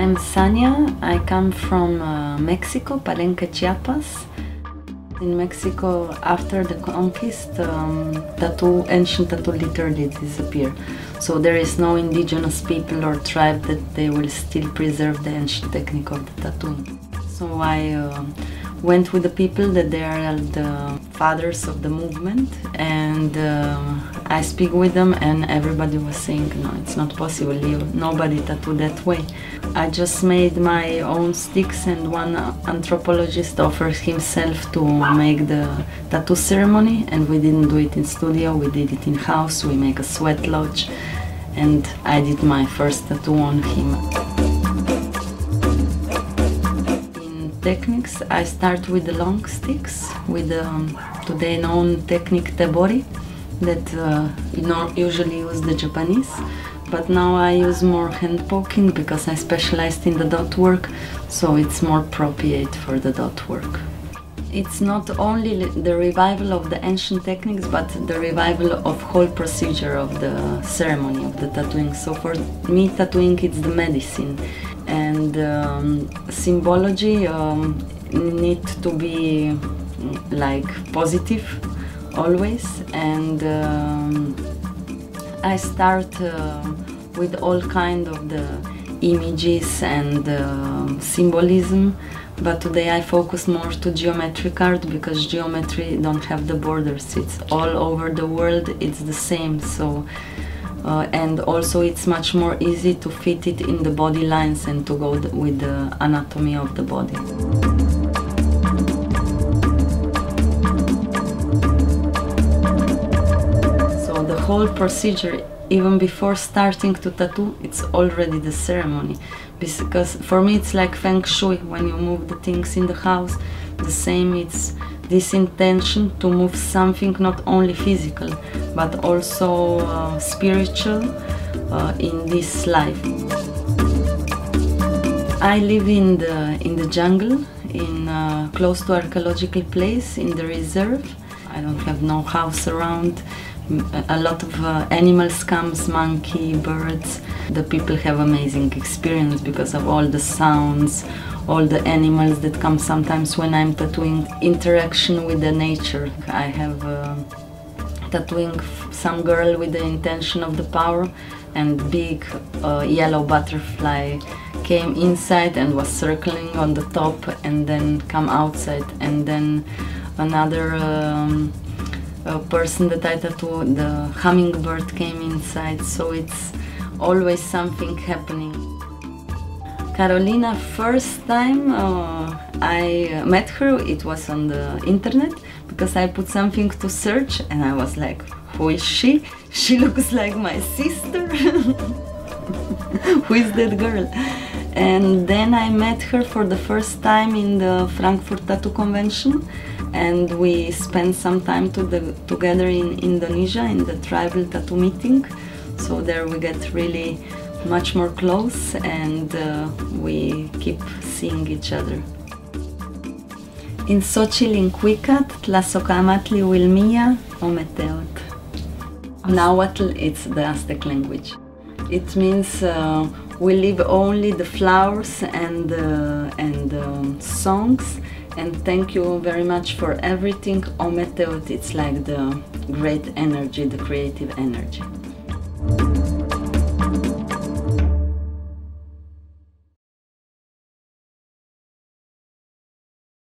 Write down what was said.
I'm Sanya. I come from uh, Mexico, Palenque, Chiapas. In Mexico, after the conquest, um, tattoo, ancient tattoo literally disappeared. So there is no indigenous people or tribe that they will still preserve the ancient technique of the tattooing. So I uh, went with the people that they are the fathers of the movement and uh, I speak with them and everybody was saying no it's not possible. Nobody tattoo that way. I just made my own sticks and one anthropologist offered himself to make the tattoo ceremony and we didn't do it in studio. We did it in house we make a sweat lodge and I did my first tattoo on him techniques. I start with the long sticks, with the um, today known technique tebori, that uh, you know, usually use the Japanese. But now I use more hand poking because I specialized in the dot work, so it's more appropriate for the dot work. It's not only the revival of the ancient techniques, but the revival of whole procedure of the ceremony of the tattooing. So for me, tattooing is the medicine and um, symbology um, need to be like positive always and um, I start uh, with all kind of the images and uh, symbolism but today I focus more to geometric art because geometry don't have the borders it's all over the world it's the same so uh, and also it's much more easy to fit it in the body lines and to go with the anatomy of the body. So the whole procedure, even before starting to tattoo, it's already the ceremony. Because for me it's like feng shui, when you move the things in the house, the same it's this intention to move something not only physical but also uh, spiritual uh, in this life. I live in the in the jungle, in uh, close to archaeological place in the reserve. I don't have no house around. A lot of uh, animals comes, monkey, birds. The people have amazing experience because of all the sounds, all the animals that come sometimes when I'm tattooing interaction with the nature. I have uh, tattooing some girl with the intention of the power and big uh, yellow butterfly came inside and was circling on the top and then come outside and then another um, person that I tattooed, the hummingbird came inside so it's always something happening. Karolina first time uh, I met her it was on the internet because I put something to search and I was like, who is she? She looks like my sister. who is that girl? And then I met her for the first time in the Frankfurt Tattoo Convention and we spent some time to the, together in Indonesia in the tribal tattoo meeting. So there we get really much more close and uh, we keep seeing each other. In Sochi Xochitl Tlasocamatli Wilmia Ometeotl. Nahuatl, it's the Aztec language. It means uh, we leave only the flowers and, uh, and um, songs and thank you very much for everything. Ometeotl, it's like the great energy, the creative energy.